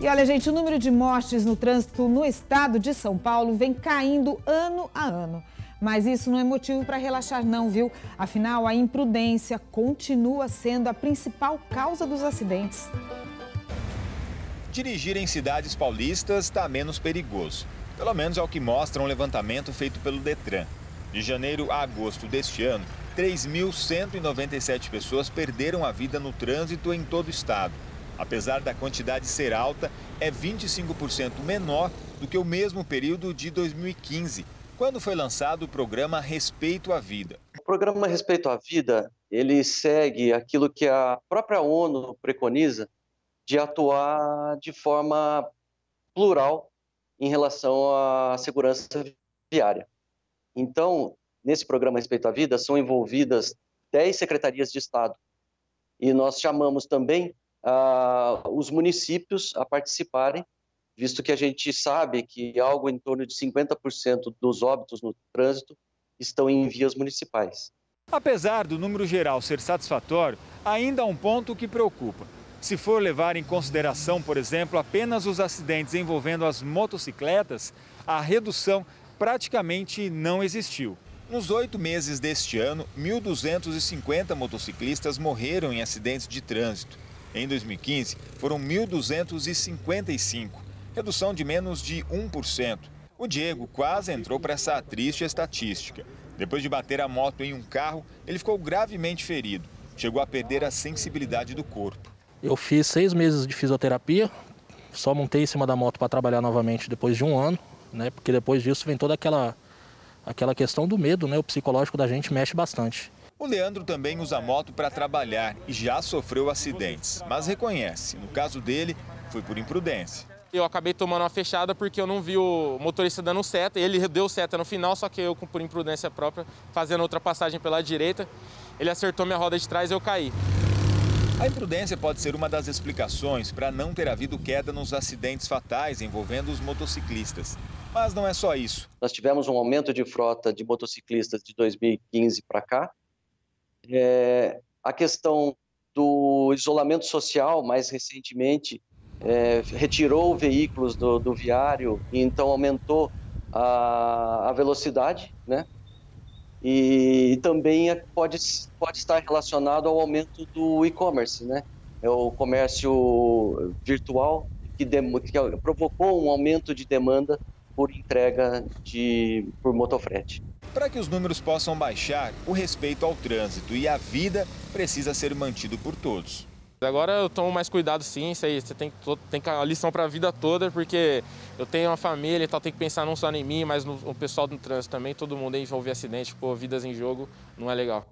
E olha, gente, o número de mortes no trânsito no estado de São Paulo vem caindo ano a ano. Mas isso não é motivo para relaxar, não, viu? Afinal, a imprudência continua sendo a principal causa dos acidentes. Dirigir em cidades paulistas está menos perigoso. Pelo menos é o que mostra um levantamento feito pelo Detran. De janeiro a agosto deste ano, 3.197 pessoas perderam a vida no trânsito em todo o estado. Apesar da quantidade ser alta, é 25% menor do que o mesmo período de 2015, quando foi lançado o programa Respeito à Vida. O programa Respeito à Vida, ele segue aquilo que a própria ONU preconiza de atuar de forma plural em relação à segurança viária. Então, nesse programa Respeito à Vida, são envolvidas 10 secretarias de Estado. E nós chamamos também uh, os municípios a participarem visto que a gente sabe que algo em torno de 50% dos óbitos no trânsito estão em vias municipais. Apesar do número geral ser satisfatório, ainda há um ponto que preocupa. Se for levar em consideração, por exemplo, apenas os acidentes envolvendo as motocicletas, a redução praticamente não existiu. Nos oito meses deste ano, 1.250 motociclistas morreram em acidentes de trânsito. Em 2015, foram 1.255 redução de menos de 1%. O Diego quase entrou para essa triste estatística. Depois de bater a moto em um carro, ele ficou gravemente ferido. Chegou a perder a sensibilidade do corpo. Eu fiz seis meses de fisioterapia, só montei em cima da moto para trabalhar novamente depois de um ano, né? Porque depois disso vem toda aquela, aquela questão do medo, né? O psicológico da gente mexe bastante. O Leandro também usa moto para trabalhar e já sofreu acidentes, mas reconhece, no caso dele, foi por imprudência. Eu acabei tomando uma fechada porque eu não vi o motorista dando seta. Ele deu seta no final, só que eu, por imprudência própria, fazendo outra passagem pela direita, ele acertou minha roda de trás e eu caí. A imprudência pode ser uma das explicações para não ter havido queda nos acidentes fatais envolvendo os motociclistas. Mas não é só isso. Nós tivemos um aumento de frota de motociclistas de 2015 para cá. É, a questão do isolamento social, mais recentemente, é, retirou veículos do, do viário e então aumentou a, a velocidade, né? E também é, pode, pode estar relacionado ao aumento do e-commerce, né? É o comércio virtual que, que provocou um aumento de demanda por entrega de, por motofrete. Para que os números possam baixar, o respeito ao trânsito e à vida precisa ser mantido por todos. Agora eu tomo mais cuidado sim, isso aí você tem, tem a lição para a vida toda, porque eu tenho uma família e tal, tem que pensar não só em mim, mas no, no pessoal do trânsito também, todo mundo envolve acidente, pô, vidas em jogo, não é legal.